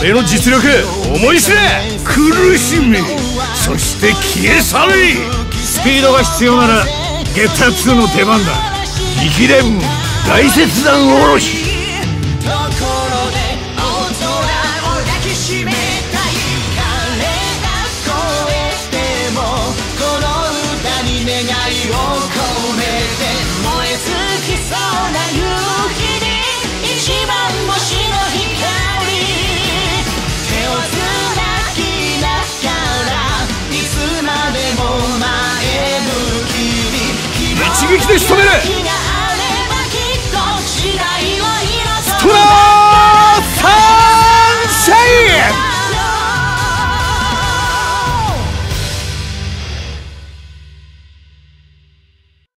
俺の実力思い知れ苦しみ。そして消え去れスピードが必要ならゲッター2の出番だ。力連大切断おろし。で仕留める